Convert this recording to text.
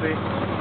sei.